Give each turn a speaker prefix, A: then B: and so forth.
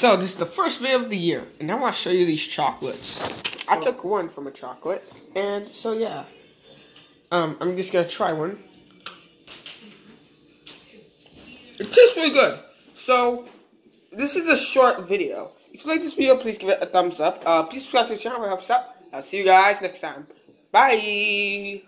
A: So this is the first video of the year, and I want to show you these chocolates. I took one from a chocolate, and so yeah. Um, I'm just gonna try one. It tastes really good. So, this is a short video. If you like this video, please give it a thumbs up. Uh, please subscribe to the channel, it helps out. I'll see you guys next time. Bye!